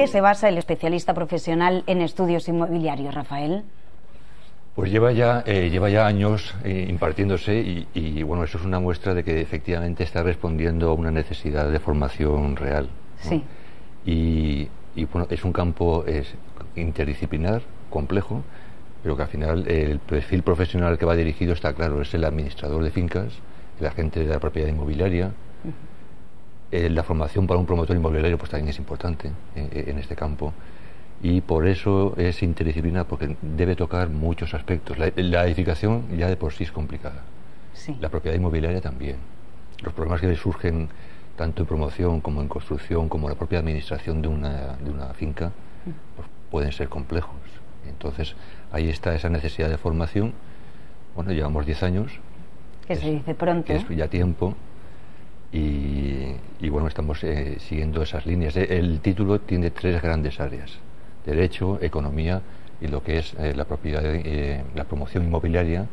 qué se basa el especialista profesional en estudios inmobiliarios, Rafael? Pues lleva ya, eh, lleva ya años eh, impartiéndose y, bueno, eso es una muestra de que efectivamente está respondiendo a una necesidad de formación real. Sí. Y, bueno, es un campo es interdisciplinar, complejo, pero que al final el perfil profesional que va dirigido está claro, es el administrador de fincas, el agente de la propiedad inmobiliaria. Eh, la formación para un promotor inmobiliario pues también es importante en este campo y por eso es interdisciplinar porque debe tocar muchos aspectos. La, edificación ya de por sí es complicada. La propiedad inmobiliaria también. Los problemas que surgen tanto en promoción como en construcción como en la propia administración de una, de una finca pues pueden ser complejos. Entonces ahí está esa necesidad de formación. Bueno, llevamos 10 años. Que se dice pronto. Que es ya tiempo. Y, bueno, estamos eh, siguiendo esas líneas. El título tiene tres grandes áreas derecho, economía y lo que es eh, la propiedad, eh, la promoción inmobiliaria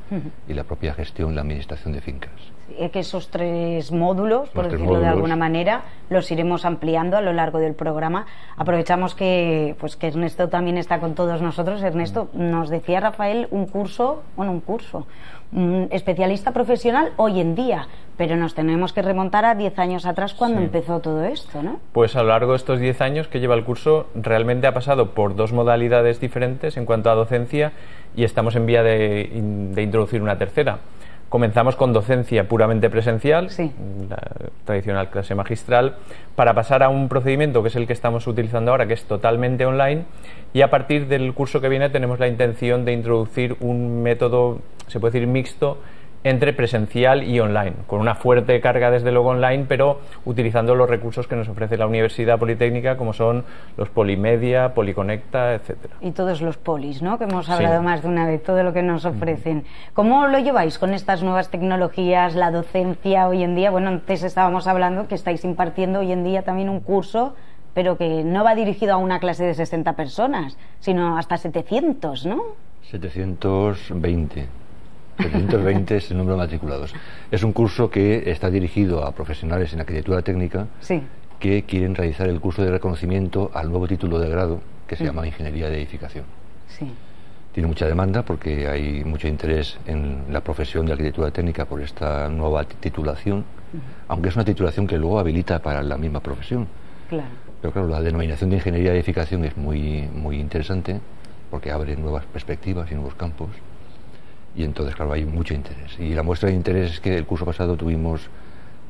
y la propia gestión, la administración de fincas. es que esos tres módulos, por decirlo de alguna manera, los iremos ampliando a lo largo del programa. Aprovechamos que, pues, que Ernesto también está con todos nosotros. Ernesto, nos decía Rafael un curso, bueno, un curso, un especialista profesional hoy en día, pero nos tenemos que remontar a 10 años atrás cuando empezó todo esto, ¿no? Pues a lo largo de estos 10 años que lleva el curso, realmente ha pasado por dos modalidades diferentes en cuanto a docencia y estamos en vía de, introducir una tercera. Comenzamos con docencia puramente presencial, la tradicional clase magistral, para pasar a un procedimiento que es el que estamos utilizando ahora, que es totalmente online, y a partir del curso que viene tenemos la intención de introducir un método, se puede decir, mixto entre presencial y online, con una fuerte carga desde luego online, pero utilizando los recursos que nos ofrece la Universidad Politécnica, como son los Polimedia, Policonecta, etcétera. Y todos los polis, ¿no? Que hemos hablado más de una vez, todo lo que nos ofrecen. ¿Cómo lo lleváis con estas nuevas tecnologías, la docencia hoy en día? Bueno, antes estábamos hablando que estáis impartiendo hoy en día también un curso pero que no va dirigido a una clase de 60 personas, sino hasta 700, ¿no? 720. 720 es el número de matriculados. Es un curso que está dirigido a profesionales en arquitectura técnica que quieren realizar el curso de reconocimiento al nuevo título de grado que se mm. llama Ingeniería de Edificación. Tiene mucha demanda porque hay mucho interés en la profesión de arquitectura técnica por esta nueva titulación, aunque es una titulación que luego habilita para la misma profesión. Pero claro, la denominación de Ingeniería de Edificación es muy, muy interesante porque abre nuevas perspectivas y nuevos campos y entonces, claro, hay mucho interés. Y la muestra de interés es que el curso pasado tuvimos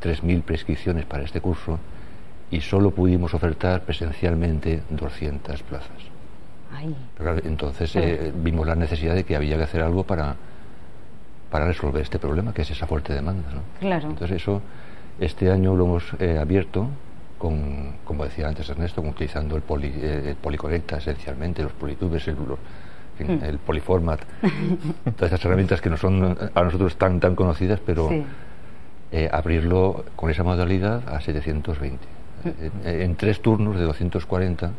3.000 prescripciones para este curso y solo pudimos ofertar presencialmente 200 plazas. entonces eh, vimos la necesidad de que había que hacer algo para, para resolver este problema, que es esa fuerte demanda. Claro. Entonces eso, este año lo hemos eh, abierto con, como decía antes Ernesto, utilizando el, poli, eh, policorrecta esencialmente, los politubes, el, Hmm. el Polyformat, todas esas herramientas que no son a nosotros tan, tan conocidas, pero eh, abrirlo con esa modalidad a 720. Hmm. En, tres turnos de 240,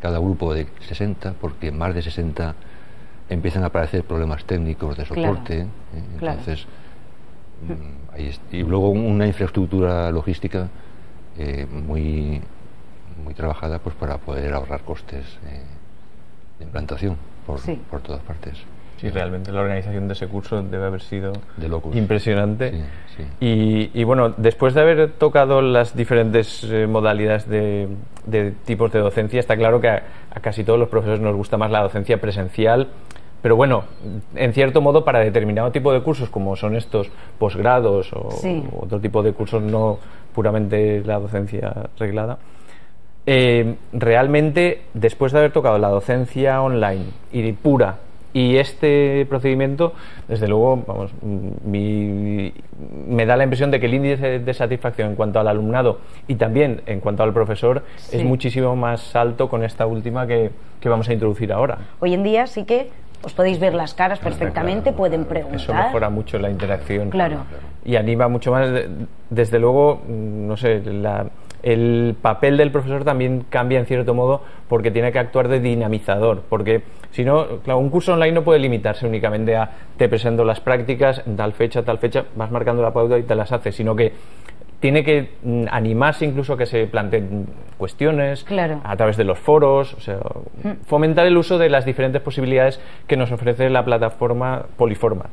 cada grupo de 60, porque más de 60 empiezan a aparecer problemas técnicos de soporte. Eh, entonces, mm, y luego una infraestructura logística eh, muy, muy trabajada pues para poder ahorrar costes de implantación por, todas partes. Sí, realmente la organización de ese curso debe haber sido impresionante. Y, bueno, después de haber tocado las diferentes eh, modalidades de, tipos de docencia, está claro que a, casi todos los profesores nos gusta más la docencia presencial. Pero bueno, en cierto modo, para determinado tipo de cursos, como son estos posgrados o otro tipo de cursos, no puramente la docencia reglada, eh, realmente después de haber tocado la docencia online y pura y este procedimiento, desde luego, vamos, me da la impresión de que el índice de satisfacción en cuanto al alumnado y también en cuanto al profesor es muchísimo más alto con esta última que, vamos a introducir ahora. Hoy en día sí que os podéis ver las caras perfectamente, pueden preguntar. Eso mejora mucho la interacción. Claro. Y anima mucho más, desde luego, no sé, la el papel del profesor también cambia en cierto modo porque tiene que actuar de dinamizador, porque si no, claro, un curso online no puede limitarse únicamente a te presento las prácticas, tal fecha, tal fecha, vas marcando la pauta y te las haces, sino que tiene que mm, animarse incluso a que se planteen cuestiones, a través de los foros, o sea, mm. fomentar el uso de las diferentes posibilidades que nos ofrece la plataforma Poliformat.